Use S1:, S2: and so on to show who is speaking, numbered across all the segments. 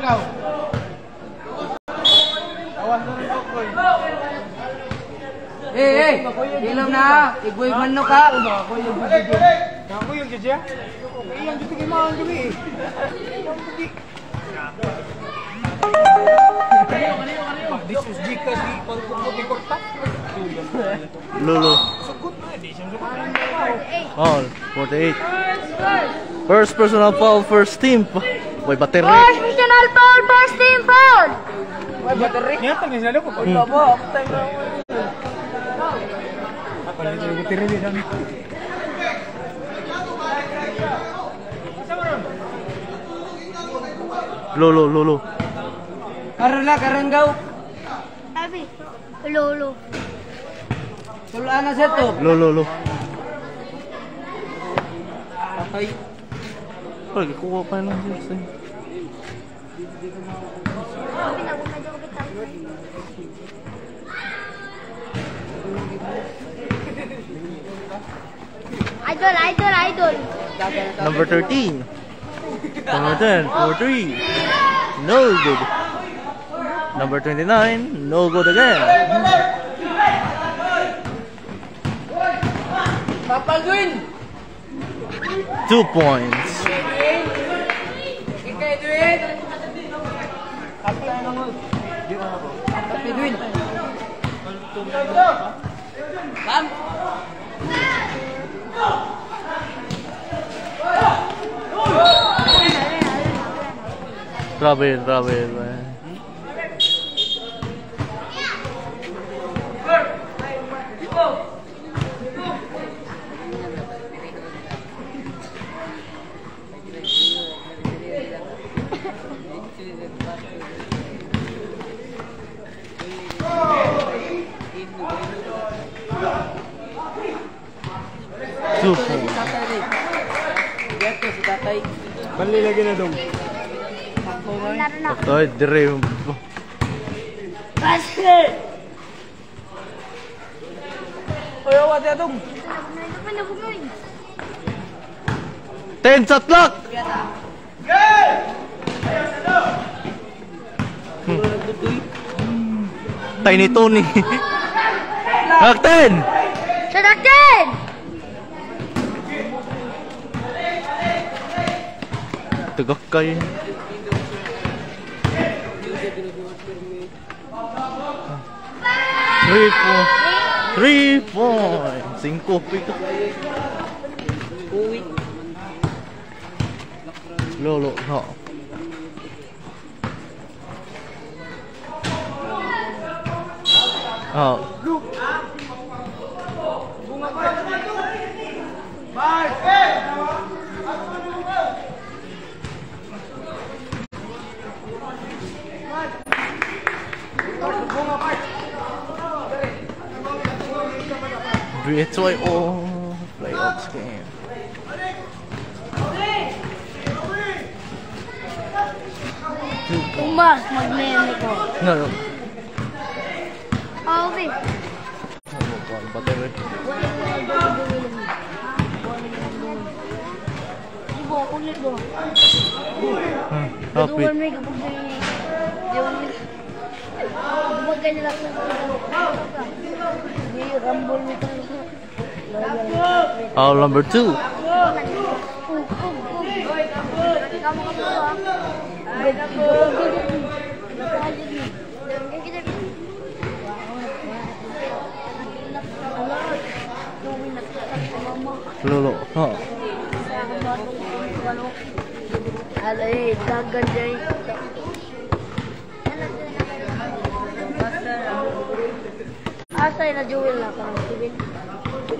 S1: Ikaw. Awas eh, eh. na rin. Hey, hey! Ilom na! Ibuig man no ka!
S2: Ako yung gigi. Ako yung gigi, ah? Okay, ang gigi kay mga ang gigi, eh. Ang gigi.
S3: This
S2: is Jika di Pagkukuti Korta.
S3: Lulu. 48. First personal foul, first team. May battery.
S4: Boss, missional phone, boss, team phone. May battery.
S2: Niya, pag missional ko,
S1: kung ka ba, time na
S2: ako. Palit yung battery din kami.
S3: Lolo, lolo.
S1: Karon na, karon.
S4: Abi, lolo.
S1: Tulaan na.
S3: Lolo, lolo. Pagkakuha pa
S4: ng juice eh. Idol, idol, idol.
S3: Number 13. Number 10, for No good. Number 29, no good again. Papa Green! Two points.
S1: Trabalho, trabalho, velho. Supo.
S2: Bali lagi na dong.
S3: Patay, dire.
S4: Basket! Oyo, wati atong.
S3: Ten satlak! Good! Tay ni Tony. Dakten!
S4: Sa dakten!
S3: từ gốc cây. Three four three four. Cinco pico
S1: lô lộ họ ờ. Bye.
S3: Lolo. No. Oh. BHYO playoffs game.
S4: Umas, mag-meme ko.
S3: No, no.
S4: Oh, okay.
S3: Ano po ang battery?
S4: Ibo, ulit mo.
S3: Hmm.
S4: Tutukan
S3: Hapit.
S4: mo kapag may... Yung... Kapag ganyan lang sa Hindi, rambol mo talaga.
S3: Oh, number two. Lolo. Ha.
S4: Alay, dagan dyan. Asa na jewel na parang tibin.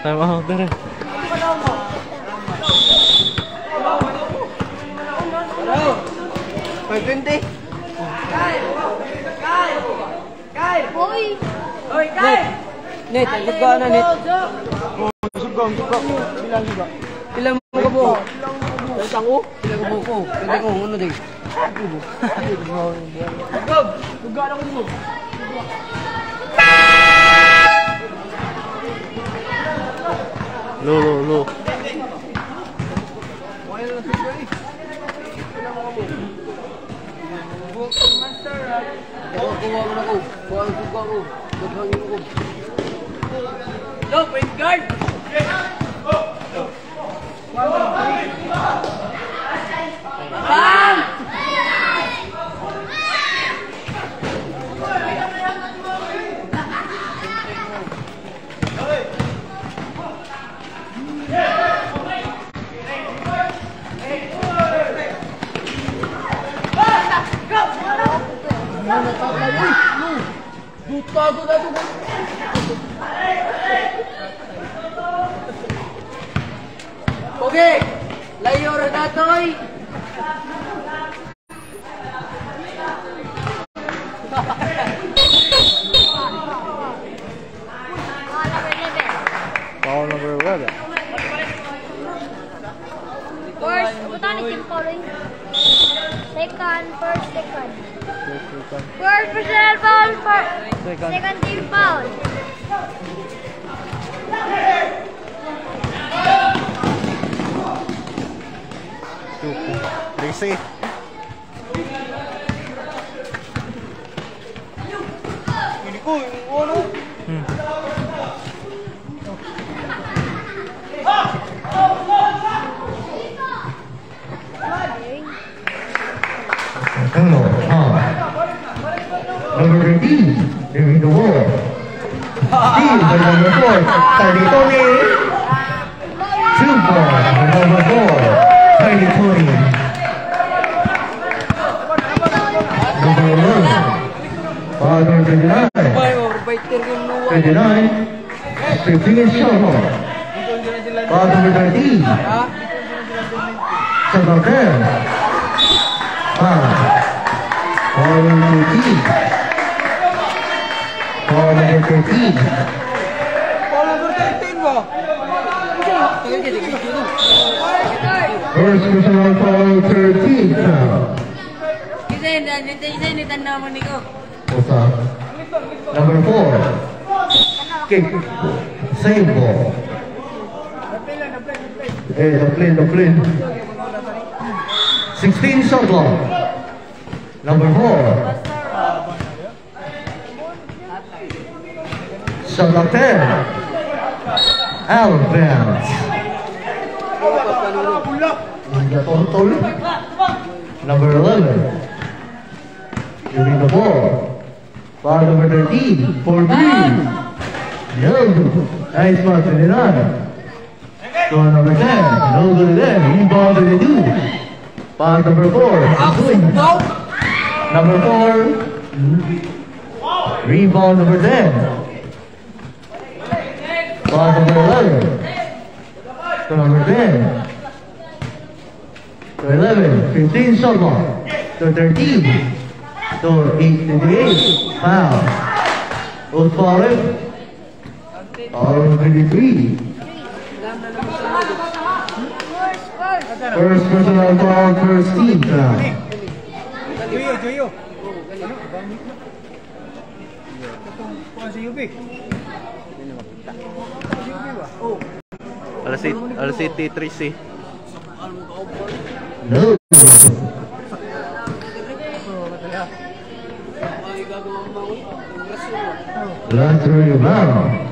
S4: Tama ako, tara.
S3: Pagkundi. Kyle! Kyle!
S1: Kyle! Hoy!
S4: Hoy, Kyle!
S2: Net, ang gud na net.
S5: Oh, sugong, sugong. Bilang ba?
S2: Bilang mo ka po. Bilang ko. Bilang ko po. Bilang ko ngono dai.
S5: Sugong.
S6: Sugong. Sugong
S2: ako mo. Look, look, look. Go, point guard! Go! Go! Go! Go! Go! Lutado na ito. Okay. Layo
S6: Renatoy. Okay.
S4: First personal foul, first.
S6: Second.
S4: Second team foul.
S6: Two. Tracy.
S5: Ini ko, yung
S3: Number 13, leaving the wall. Steve, by number 4, Tiny Tony. Ball, by number 4, Tiny Tony. Number 11, Father 29,
S2: Ay, overbiter yung luwa.
S3: 29, 15 shot ball. Father 13, 13. Ball number 13.
S5: Ball number 13 ba?
S3: First personal foul 13 foul.
S2: Isa yun, isa yun, itanda mo ni ko.
S3: What's up? Number 4. Kick. Save ball. Hey, the plane, the plane. 16 shot clock. Number 4. Clock 10. Out bounds. Number 11. Giving the ball. Foul number 13. For three. No. Nice pass, 29. Score number 10. No good again. Rebound to the two. Pass number 4.
S2: Go!
S3: Number 4. Rebound number 10. Number 11. To number 10. To 11. 15 shot clock. To 13. To 8 to 8. Foul. Both foul. Foul number 23.
S4: First,
S3: personal foul, first team foul.
S5: Joyo, Joyo. Kuha si UB.
S6: Alas 8, alas 8.30 eh.
S3: No!
S2: Lantro Ibaro.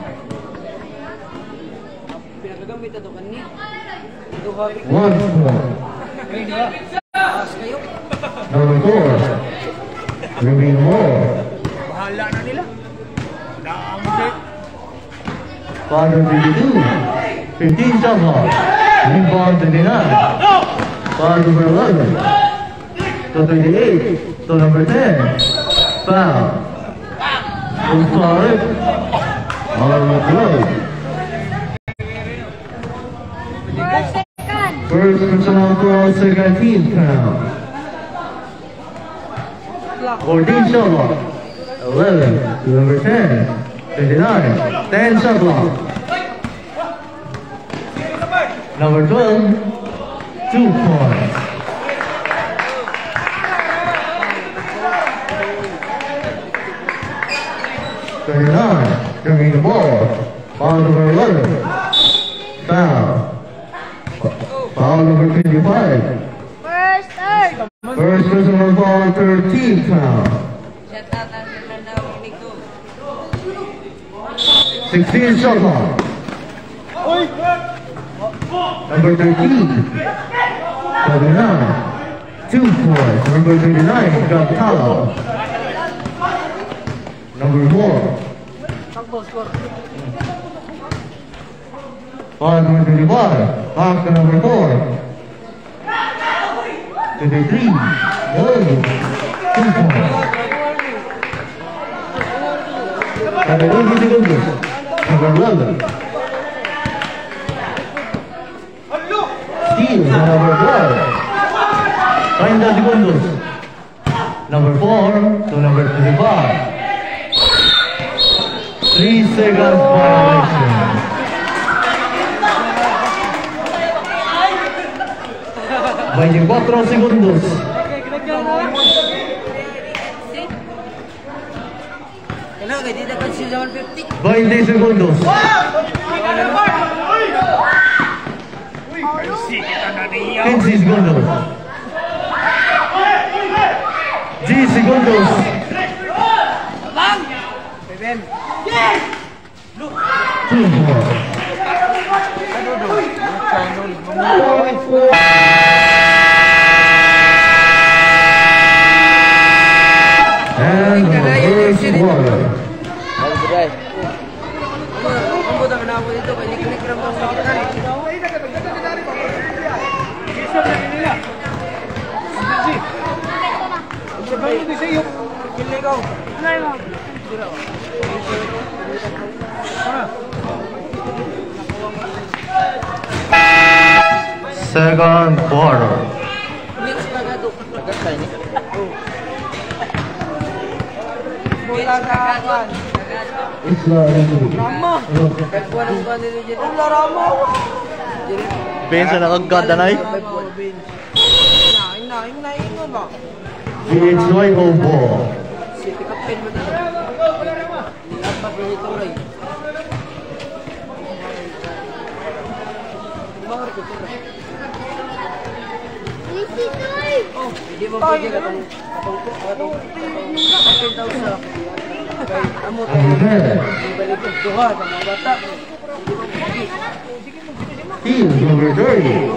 S3: One
S2: more.
S3: Number four. Remain more.
S5: Bahala na nila.
S3: Dami. 552. 15 shot clock. Rebound 29. Foul number 11. To 28. To number 10. Foul. Full foul. All the close.
S4: First.
S3: Personal foul, second team foul. 14 shot clock. 11 to number 10. 29. 10 shot clock. Number 12. Two points. Thirty-nine, bringing the ball. Foul number eleven. Foul. Foul number twenty-five.
S4: First third.
S3: First personal foul, thirteen foul.
S2: Shout out ang nanawag ni ko.
S3: 16 shot clock. Number 13. 39. Two points. Number 39 got foul. Number 4. Foul number 25. Back to number 4. 23. No. Two points. Number 20 seconds. Number 11. C, number 4. 30 segundos. Number 4 to number 25. 3 seconds
S2: for election. 4 segundos.
S3: Veinte segundos. 15 segundos. 10 segundos. And the
S5: Ano di sa'yo? Kiligaw.
S2: Kiligaw. Kiligaw.
S3: Second quarter.
S2: Bensin na
S6: kagad na nai.
S5: Inaing na ingon ba?
S3: GH Noyo ball.
S2: Oh, hindi mo pwede ka itong daw sa kay amo tayo.
S3: Number 10.
S2: Ibalik ko duha sa mga bata.
S3: Team number 30.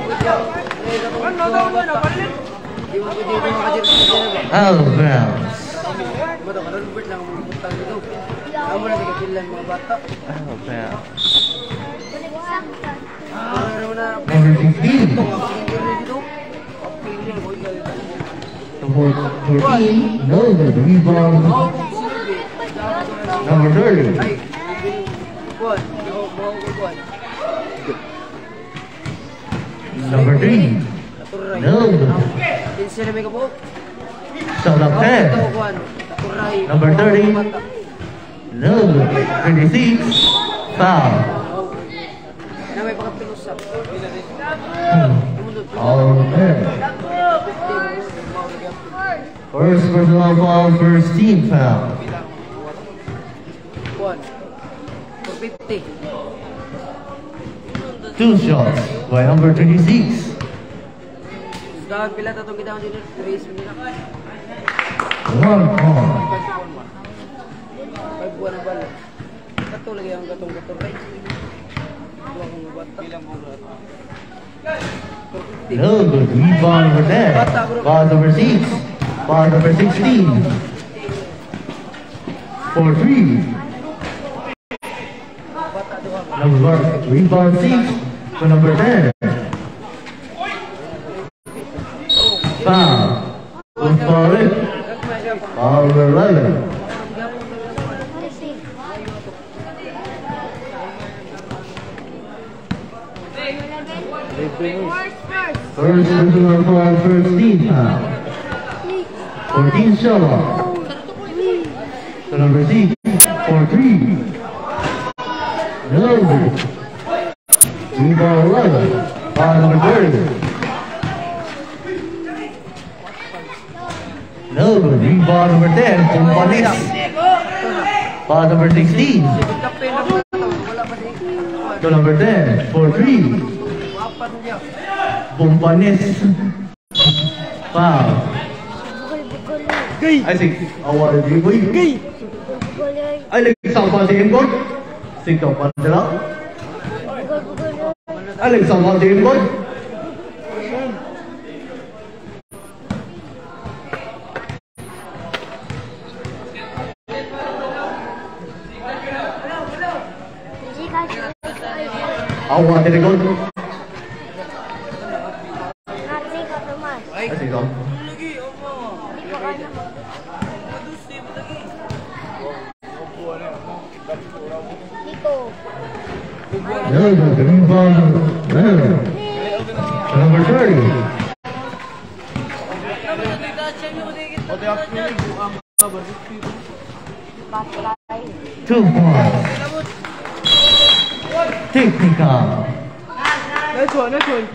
S2: Ano daw ba na palit?
S6: Oh, bro.
S2: Oh, bro.
S3: Number 15. Number 13, no, the rebound. Number 30. Number 3, no.
S2: Sinamay ka po.
S3: Shout hmm.
S2: out
S3: 10. Number 30. No. 36. Foul.
S2: Sinamay pa
S3: kapit usap. First personal foul, first team foul.
S2: One. 50.
S3: Two shots by number 26.
S2: गाँव पिला तो कितना मुझे रेस मिला
S3: one four
S2: five buwan na bala kato lagi ang gatong gatong rice dua kong bata bilang mong bata
S3: No good. Ball over there. Ball number six. Ball number 16. For three. Number rebound six for number 10. Foul. One foul it. Number 11.
S4: First
S3: team foul. 14 shot off.
S4: Three.
S3: Number six, for three. No. Rebound 11, foul number 30. No, rebound number 10, Pumpanis. Foul number 16. To number 10, for three. Pumpanis. Foul.
S4: Bukol-bukol eh.
S5: Gay!
S3: I think awal di boy.
S5: Gay!
S4: Bukol eh.
S3: I like someone. Sikaw pa dala.
S4: Bukol-bukol eh.
S3: I like someone second board.
S4: 好，我你
S2: 哋講。一
S4: 齊
S3: 講。Hello, Greenfall. Hello. Number 30. Two points.
S5: técnica. Nói chuẩn,
S3: nói chuẩn.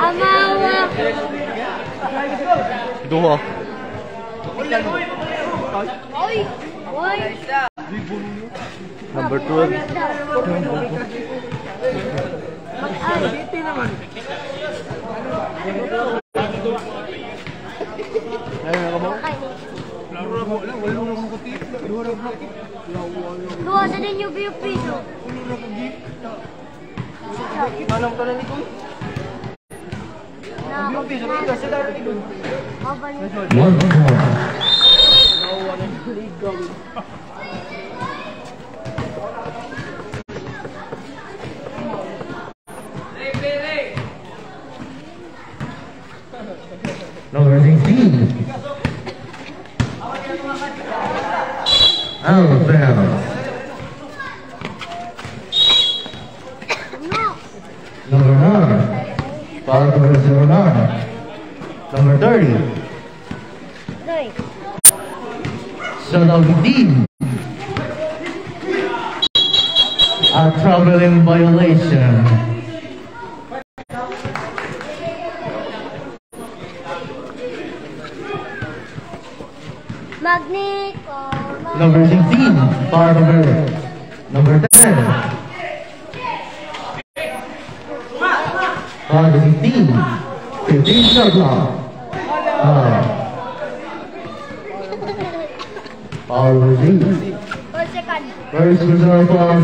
S4: Amawa.
S6: Doha.
S4: Oi. Oi.
S6: Number 12.
S3: Number 12.
S4: Ay,
S3: dito naman. Ayun, ako mo. Laro mo
S4: lang,
S3: wala mo lang kutik. Laro
S4: mo lang. Duwa
S3: sa ninyo ba yung piso? Ulo na ko gift. Manong ka na ni Kuy? Yung piso,
S4: piso, sa
S3: laro ni Kuy. Mabalik. Mabalik. Mabalik. Mabalik. Mabalik. Mabalik. Out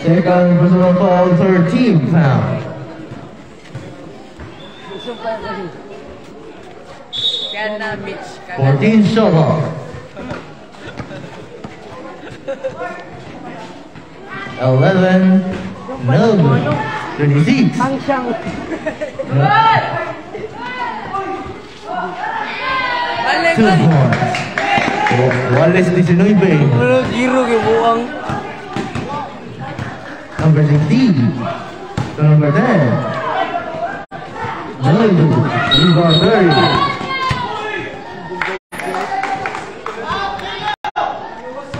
S3: Check on personal
S2: phone 13
S3: pound. Fourteen shuttle. Eleven no
S2: thirty-six.
S3: Two points. Wallace di
S2: sini, babe. Giro ke buang.
S3: Number 16. To não 10.
S2: Nice. You got
S5: não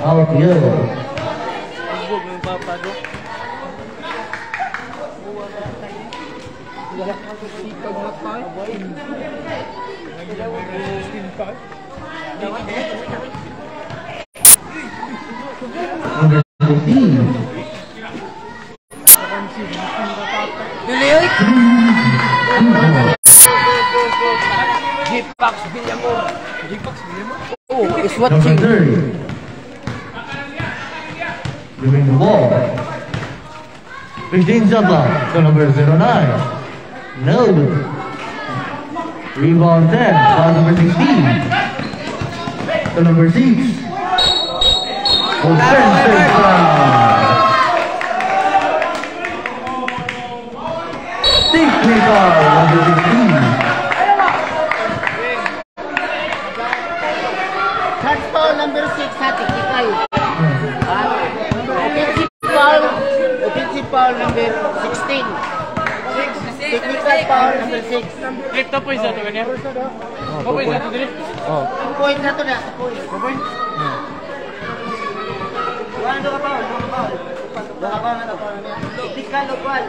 S5: Ao piano.
S3: Number
S2: Is
S3: Number
S2: watching.
S3: 30. Giving the ball. 15 shot clock to number 09. No. Rebound 10, foul number 16. To number 6. Offensive foul. Technical foul number 16.
S4: Technical. Offensive foul, offensive foul number 16. Technical foul number 6.
S5: Flip to po isa to ganyan. Po isa to dili.
S6: Oh.
S4: Point na to na, point. Dua ka foul, dua ka foul. Dua ka foul na to, foul. Technical, local.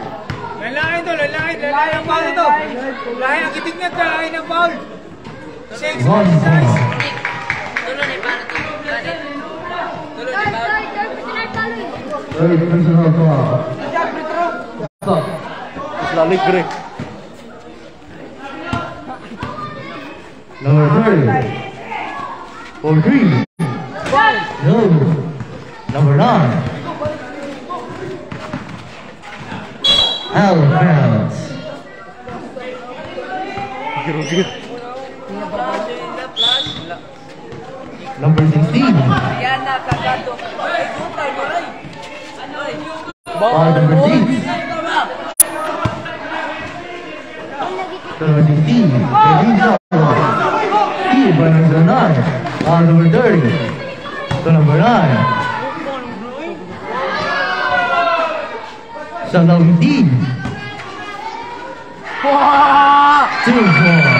S5: Lalaki to, lalaki, lalaki ang foul ito. Lalaki ang itig niya, lalaki ng foul. Six.
S3: One foul. Third personal foul.
S6: Laligre.
S3: Number 30. For three. No. Number nine. Of bounds. Number 16. Foul number six. Number 16. Kevin Shotwell. Steve nine. Foul number 30. To number nine. Shot number 15. Two points.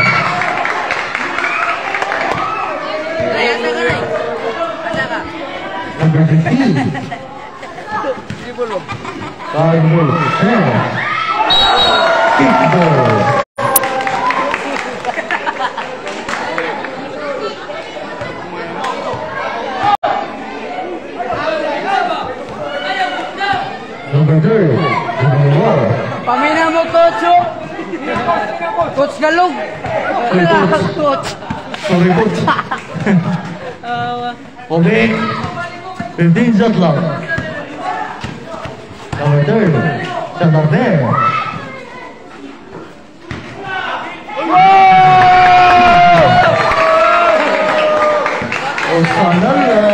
S2: Pamina mo, coach. oh. Coach Galog.
S3: Coach. Sorry, coach. Okay. 15 shot clock. Number 30. Shot clock there. Osana lang.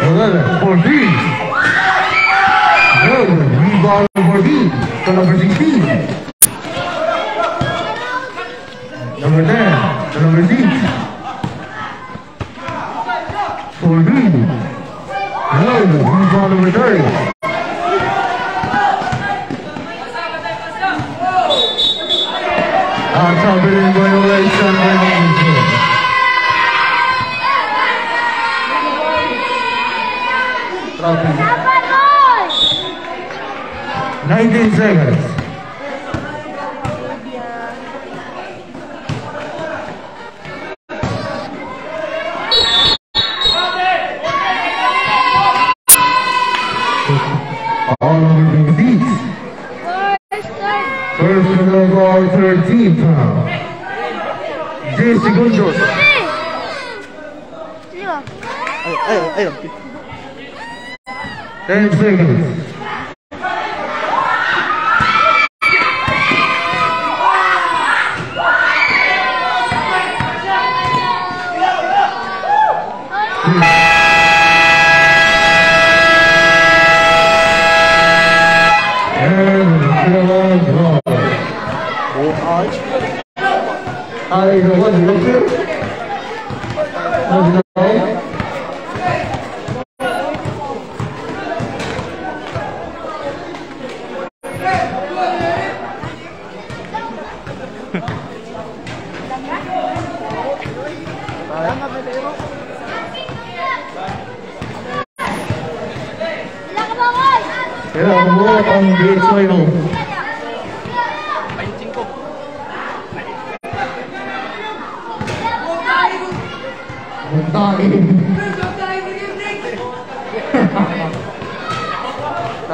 S3: 14. No. Rebound number 14. To number 16.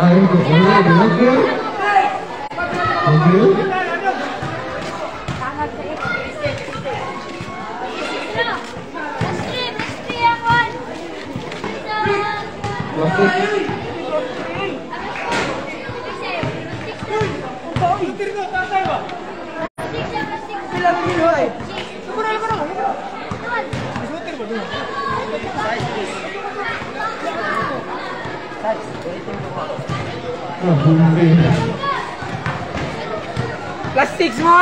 S4: Aí, entendeu? Não Entendeu? Thank you.
S3: Nabumbi. Plus
S4: 6 mo?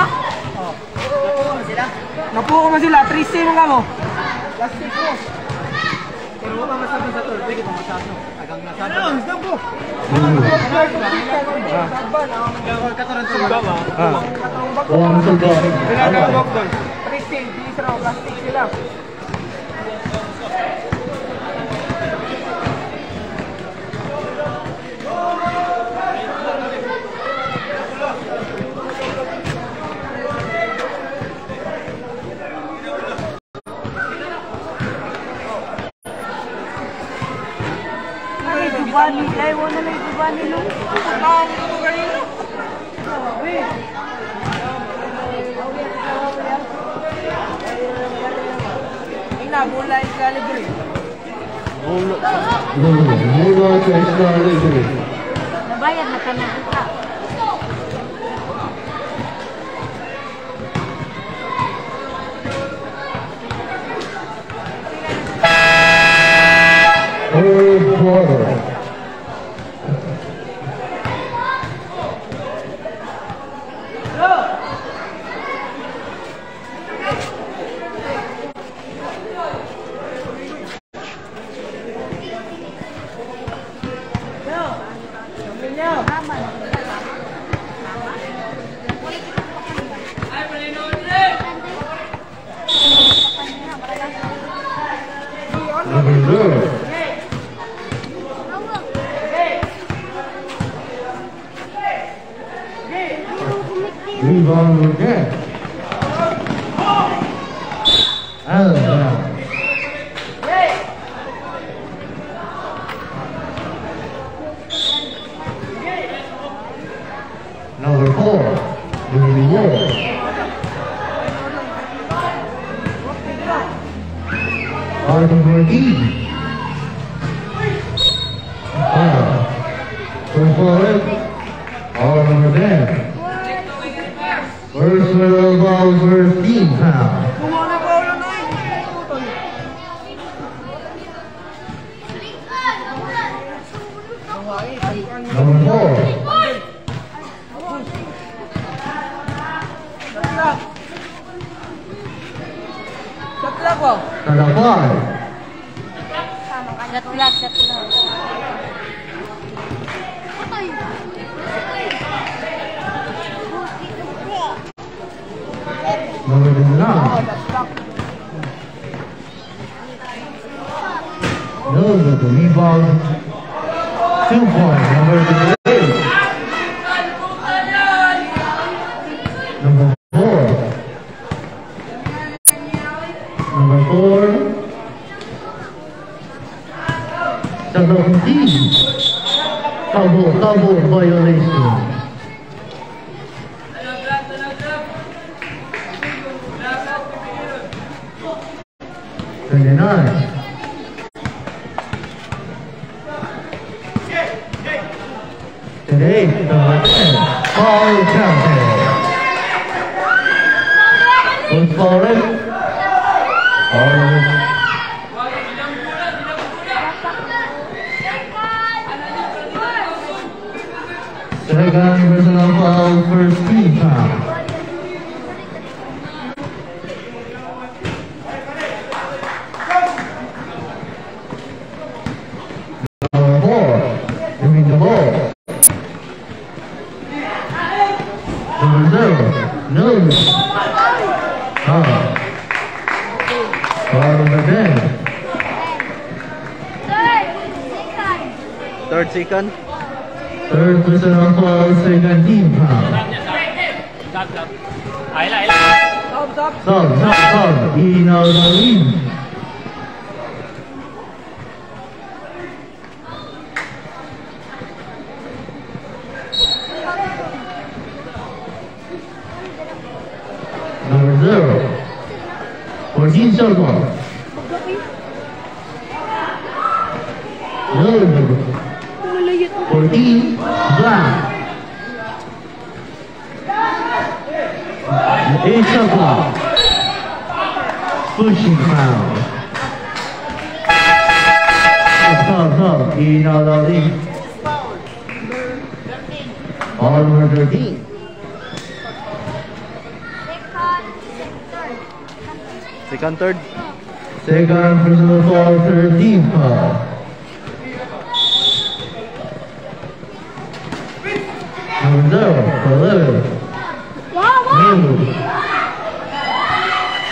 S2: Oo. Napuo mo sila? Napuo mo sila. 3C mo ka mo. Plus 6 mo. Pero wala masarap sa tour. Pwede ko masarap no. Agang nasa. Ano? Isang po. Kataran sa mga ba?
S7: Kataran
S4: sa mga
S2: ba? Kataran sa mga ba? 3C. Di isa raw. Plus 6 sila.
S7: Bola
S4: Krishna Legri. Bola Krishna
S3: Legri. Na ka. Who's falling? All Second personal foul, first team foul. 跟。
S6: Third person
S3: on call，这一段硬
S5: 卡。来
S3: 来来，Stop stop stop stop stop，一秒钟
S6: 硬。Third.
S3: Second personal foul, 13 foul. Number zero, for 11. Miller.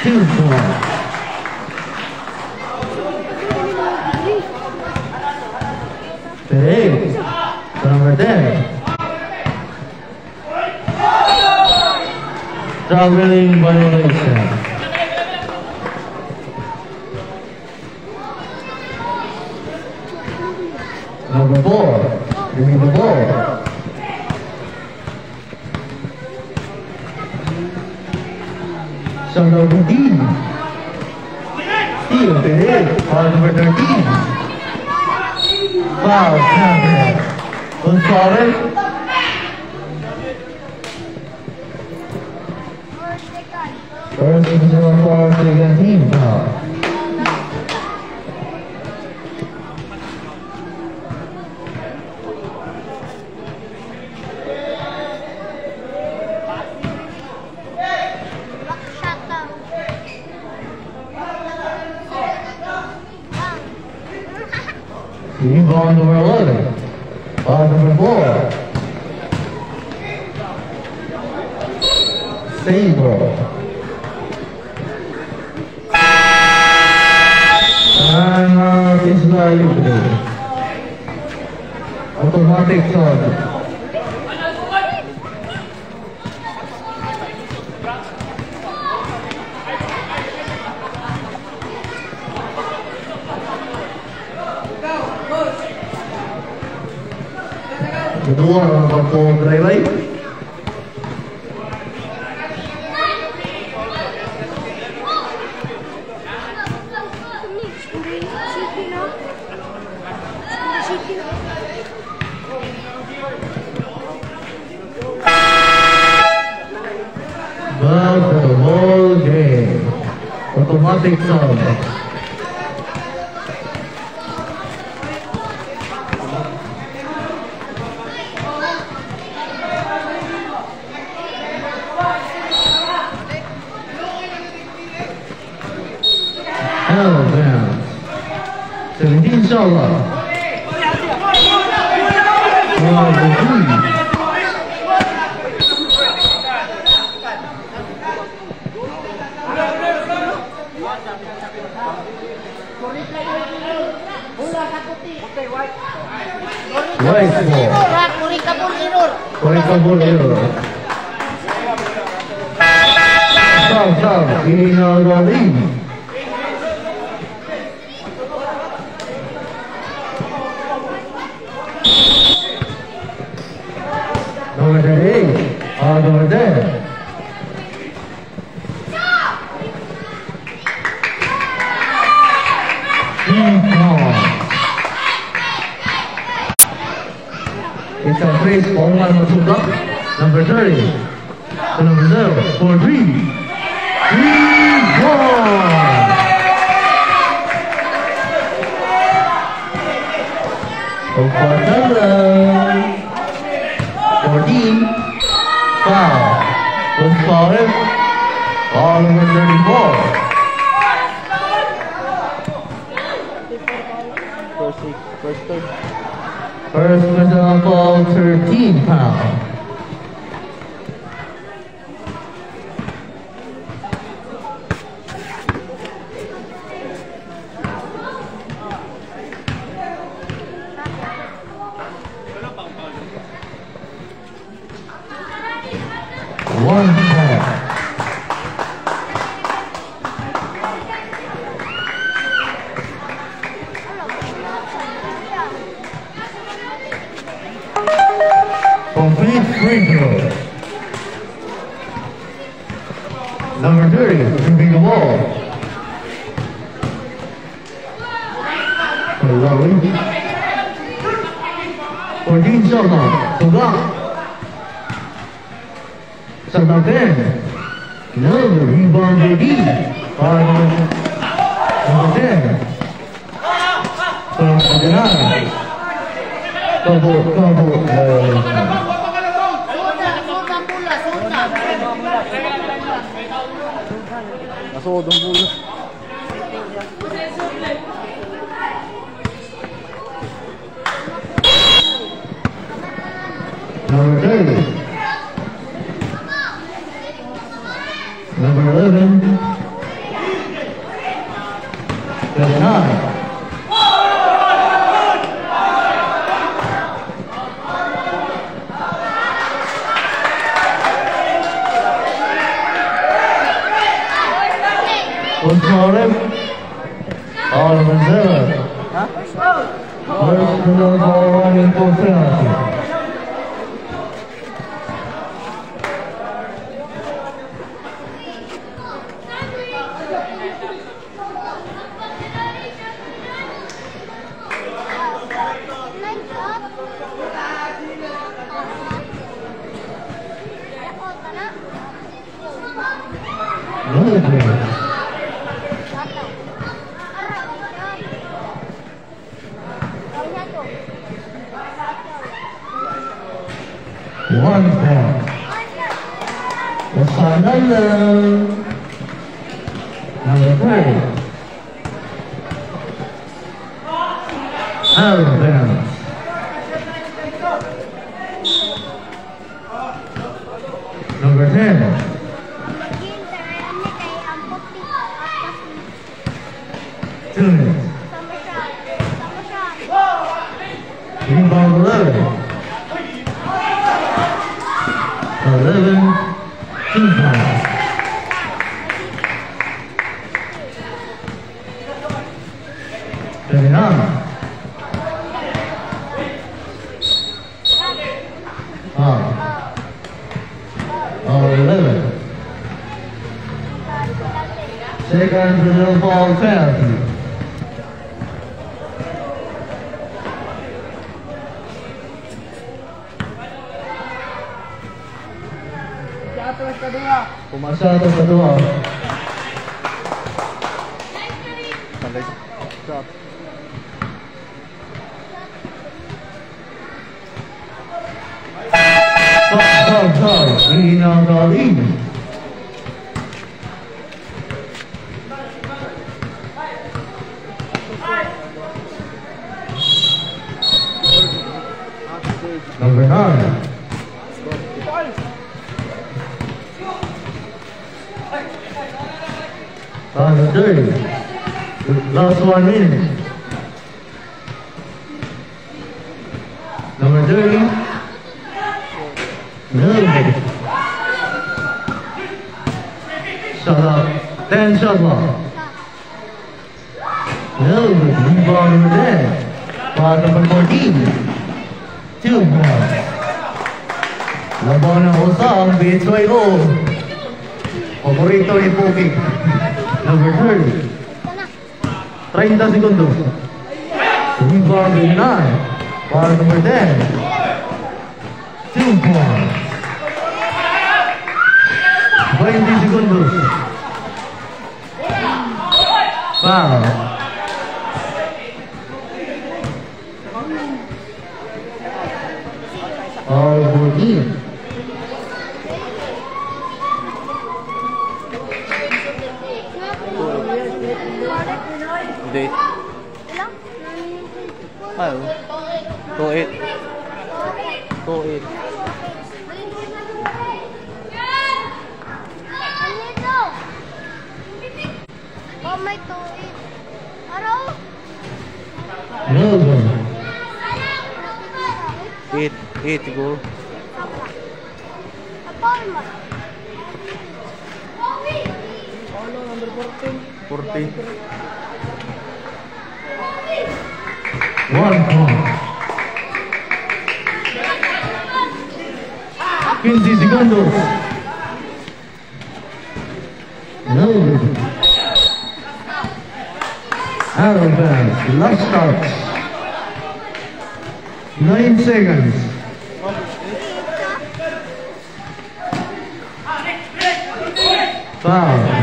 S3: Two foul. Today, number 10. Traveling violation. Number four, give me the ball. Number 13. Steal, Perez, foul number 13. Foul, Campbell. Who's fouling? First personal foul, second team foul.
S6: Băiescu!
S3: Curică Burgirur! Curică Burgirur! Sau, sau, din Rolim! したので、ライブリバウンドにバーになので、その時が、カーボ、カー
S4: ボ、えー、そ
S6: う、どん
S3: ぶり。Nowadays, 11. 39. One for him. All of them there. First to the ball running for penalty. Another player. One point. Wasanala. Number three. Out of bounds. Number ten. Two minutes. Rebound eleven. Eleven. Two pounds. Thirty-nine. Ah. Oh, eleven. Ah. Ah, Second Brazil ball penalty. 我现在都不动。segundo.
S6: today?
S4: itu
S6: Oh. Go it.
S4: Go it. Oh, may to it. Araw?
S3: Hello.
S6: Eat, eat, go.
S4: Apolma.
S6: 40.
S3: one point. 15 segundos. No. Out. Last start. Nine seconds. Five.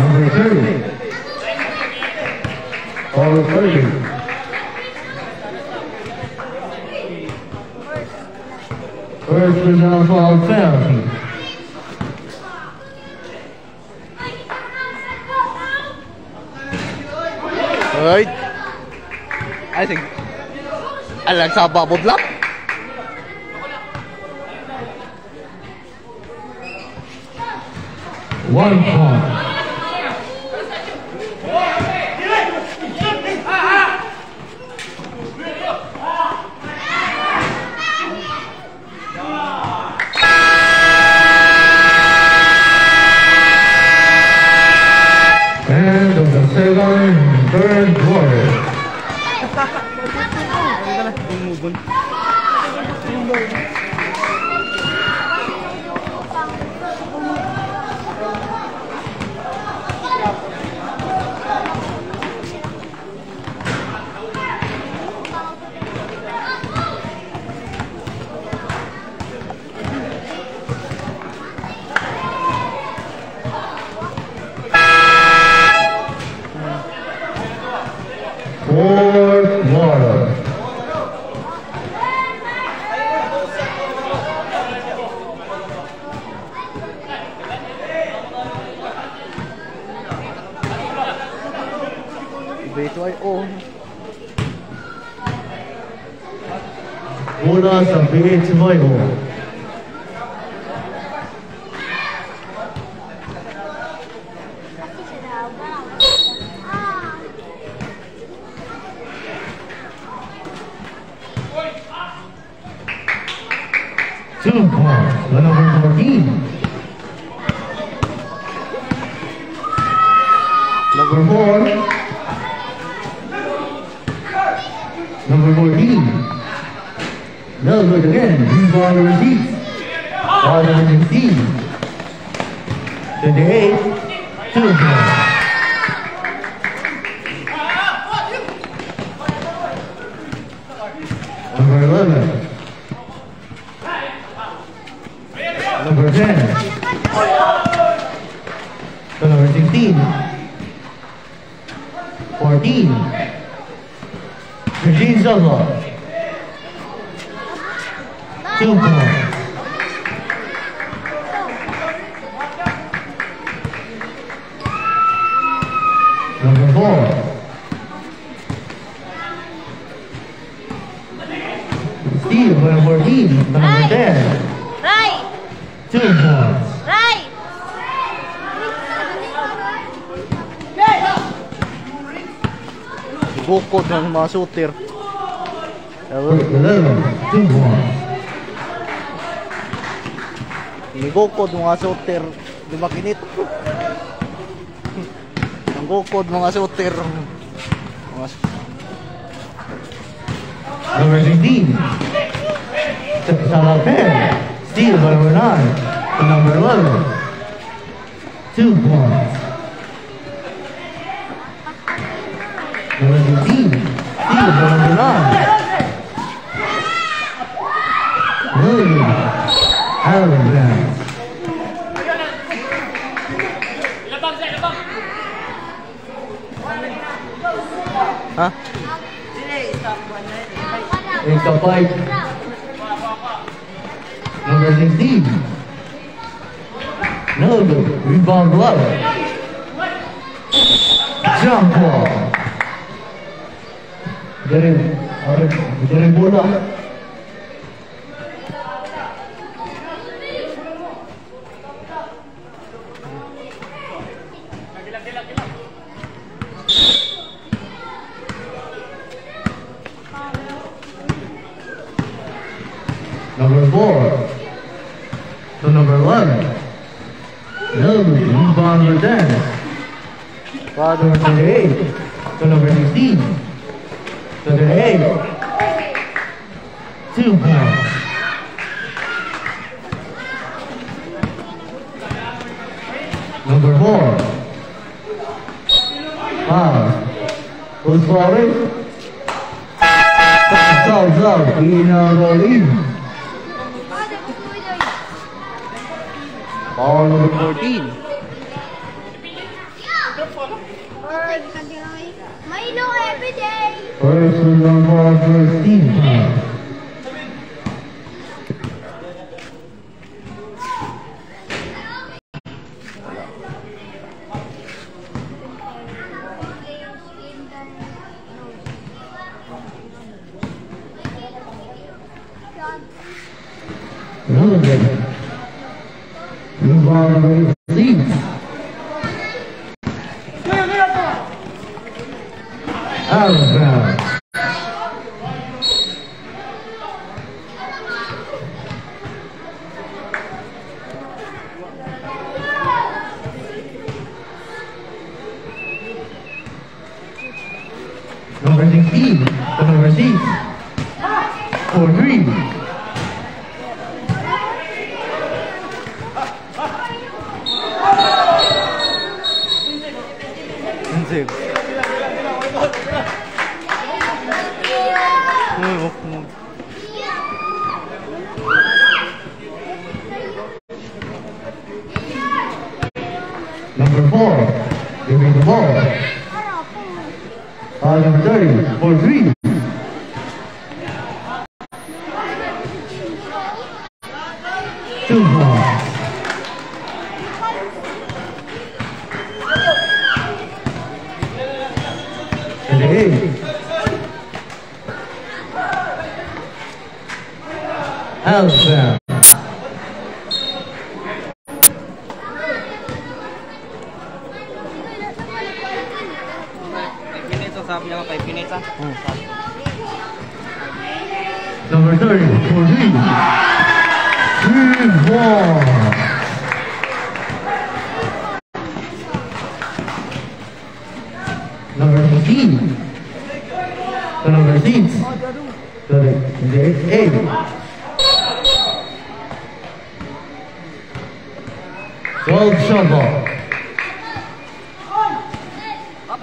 S3: Jeffrey Therapy.
S6: Alright. I think
S3: I like how
S4: bubble
S3: block. One
S4: point.
S6: Parabéns, Voivô. mga shooter
S3: ya, Ini
S6: gokod mga shooter Di makinit Ang gokod mga shooter Mga
S3: Number 16 Salater Steal by Bernard Number 11 2 points Number 15 William. Alabama.
S6: Ha?
S3: It's a fight. Number 16. No good. Rebound love. Jump ball. Dari, dari bola.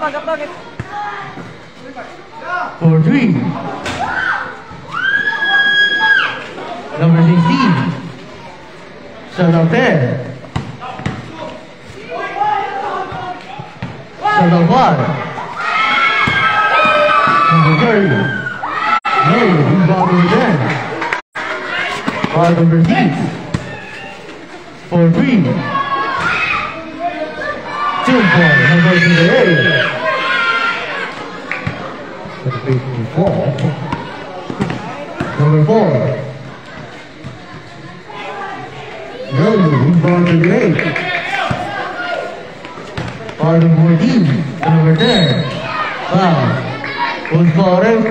S3: Four, three. Number 16. Shut out there. Shut out one. Number 30. No, hey, we bother again. Ball number six. For three. Two points. Number 28. That's basically four. Number four. No, rebound number eight. Foul number 14. to Number 10. Foul. Who's fouling?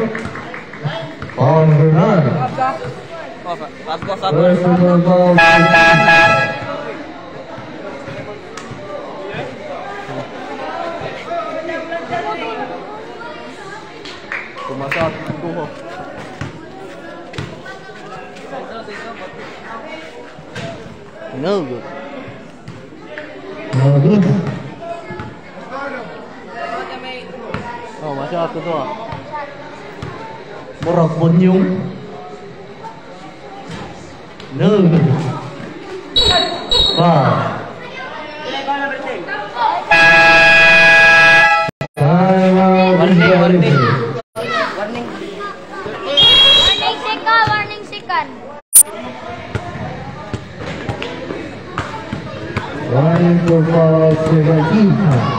S3: Foul number 9.
S5: Sabi ko, sabi
S3: ngơ rồi ồ
S6: ờ, mà
S4: cho tôi rồi một
S3: rọc bốn nhung. Nơ ba 个这个意思。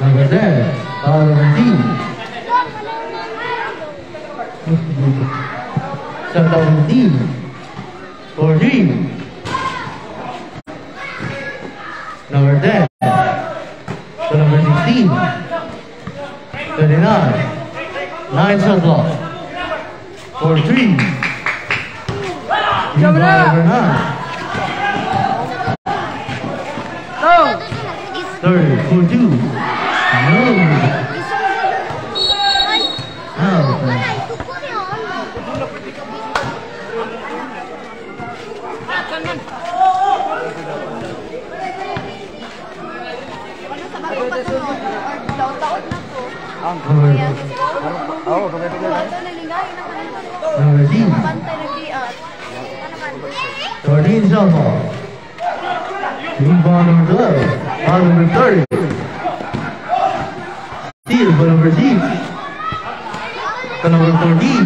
S3: Number there, R&D. Shutdown D. 4D. Number 10. So number 16. 39. 9 shot loss. 4 3. Number 9. Third, 4 ang gulo. Oo,
S6: tugay-tugay lang.
S3: Number 13. Jordan Somo. Team ball number 12. Ball number 30. Steal ball number 6. Ball number 14.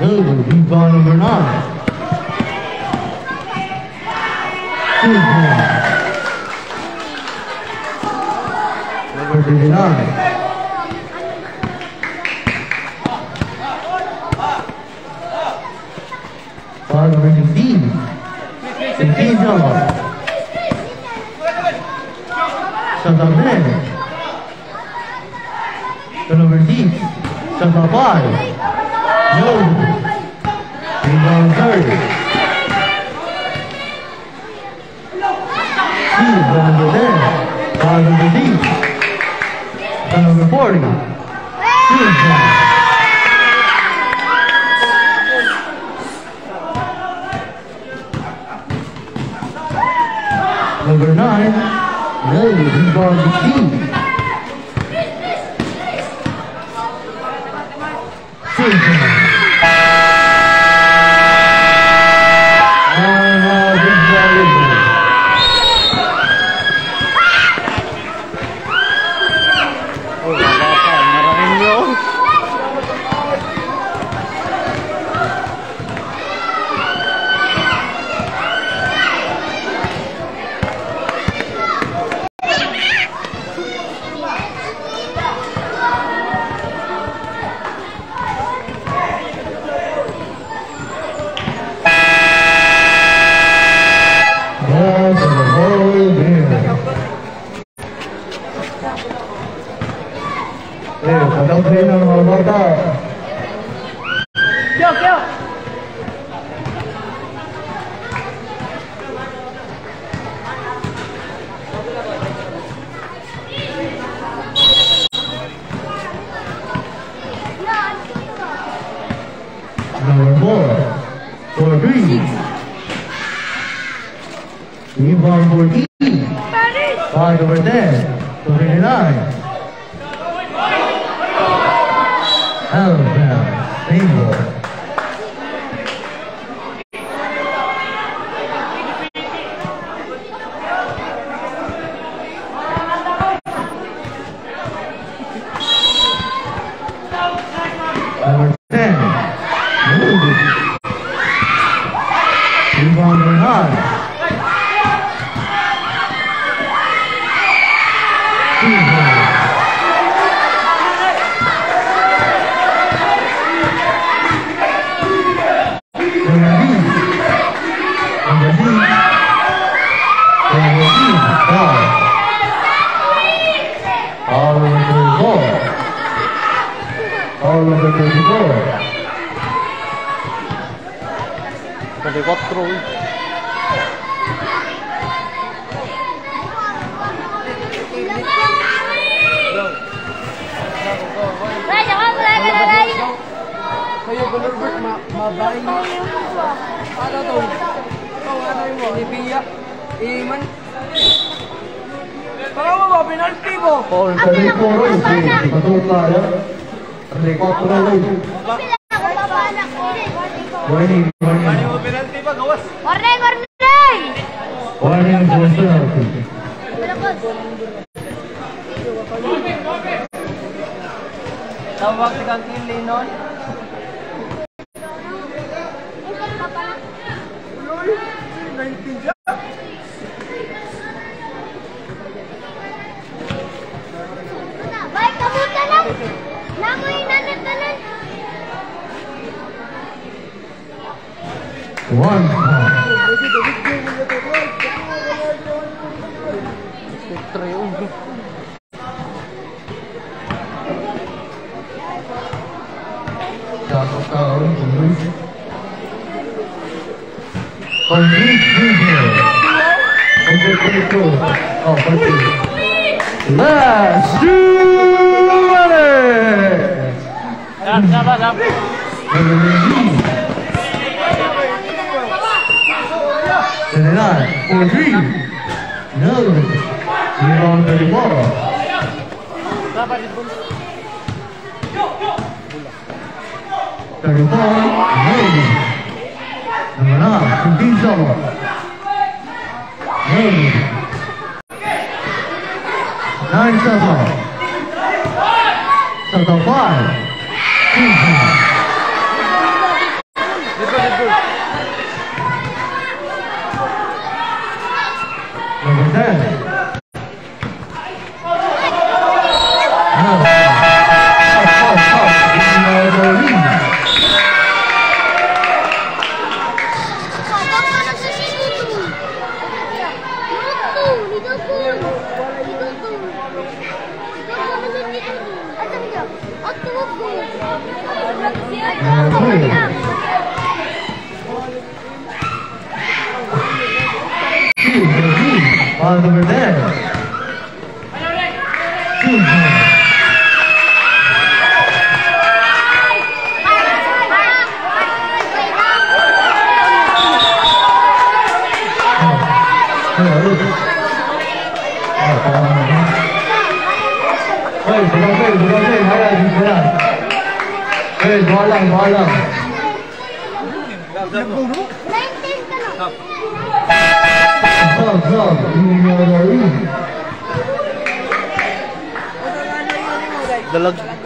S3: really would be Bonham or not. Good. Number 39. four for green. Rebound for E. Over there for 29. Alabama, Seymour. Rodrigo Vigil. Vamos ver como que eu... Ó, pode ser. Lajumare! Dá, dá, dá, dá. General, Rodrigo. No, you're on the tomorrow. Go, go! Go, go! 怎么了？肯定笑我嗯哪里笑笑笑
S5: 到坏了。嗯。
S3: 没事没事没 the lux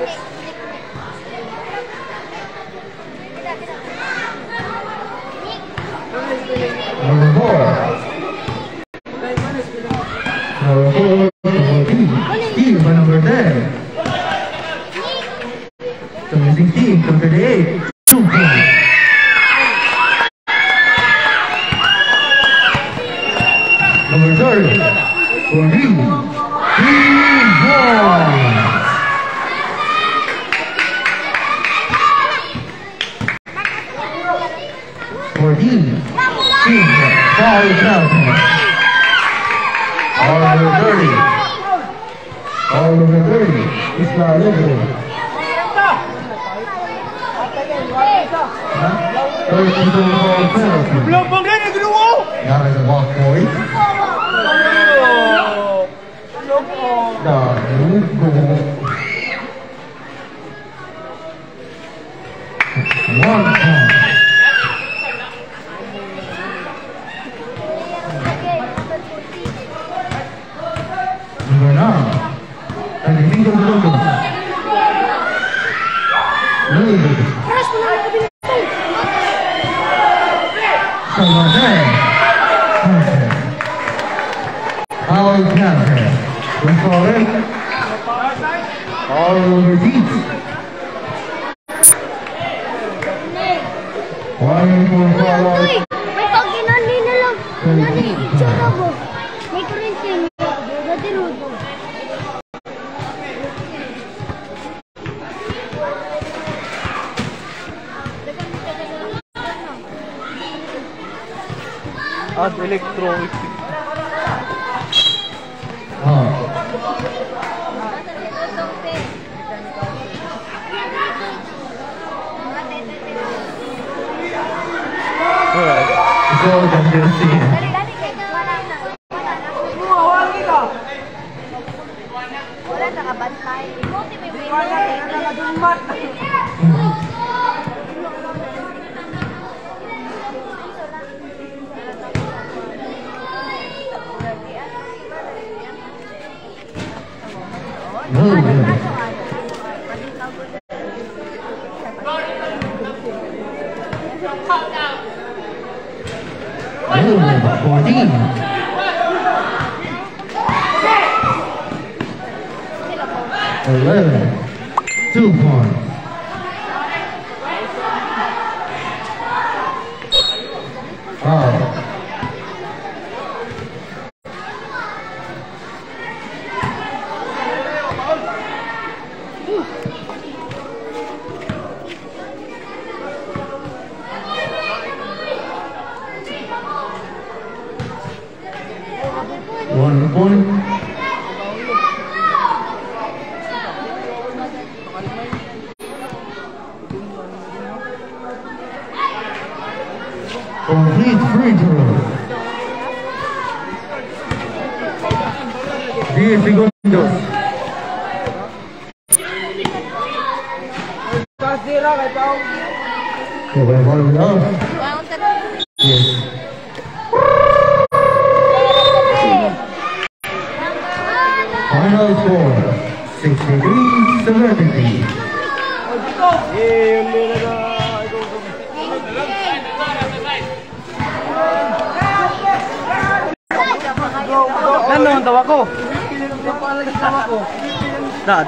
S3: more
S8: than you
S2: see.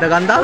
S2: ¿Te canta?